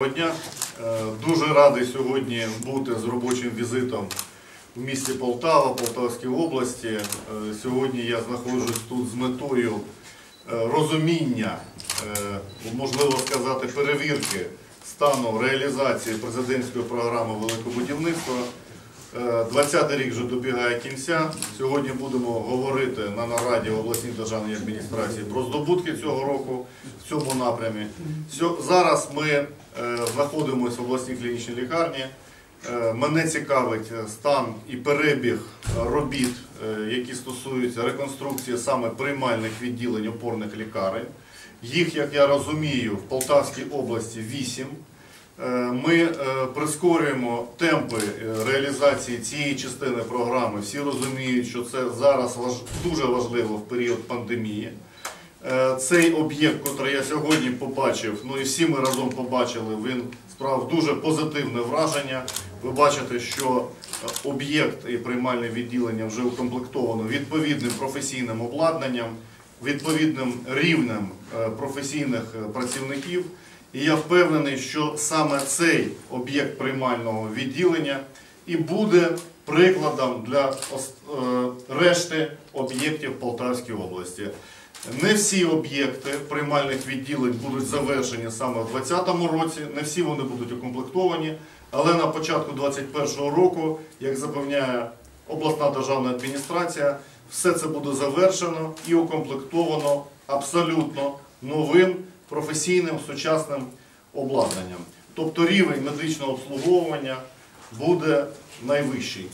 Доброго дня. Е, Дуже радий сьогодні бути з робочим візитом в місті Полтава, Полтавській області. Е, Сьогодні я знаходжусь тут з метою е, розуміння, можливо сказати, перевірки стану реалізації президентської програми великобудівництва. Е, 20-й рік вже добігає кінця. Сьогодні будемо говорити на нараді обласній державній адміністрації про здобутки цього року в цьому напрямі. Зараз ми е, знаходимося в обласній клінічній лікарні. Е, Мене цікавить е, стан і перебіг е, робіт, е, які стосуються реконструкції саме приймальних відділень опорних лікарень. Їх, як я розумію, в Полтавській області 8. Е, Ми е, прискорюємо темпи е, реалізації цієї частини програми. Всі розуміють, що це зараз дуже важливо в період пандемії. Цей об'єкт, який я сьогодні побачив, ну і всі ми разом побачили, він справив дуже позитивне враження. Ви бачите, що об'єкт і приймальне відділення вже укомплектовано відповідним професійним обладнанням, відповідним рівнем е, професійних е, працівників. І я впевнений, що саме цей об'єкт приймального відділення і буде прикладом для е, решти об'єктів Полтавської області. Не всі об'єкти приймальних відділень будуть завершені саме в 2020 році, не всі вони будуть укомплектовані, але на початку 2021 року, як запевняє обласна державна адміністрація, все це буде завершено і укомплектовано абсолютно новим професійним сучасним обладнанням. Тобто рівень медичного обслуговування буде найвищий.